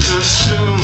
Just soon.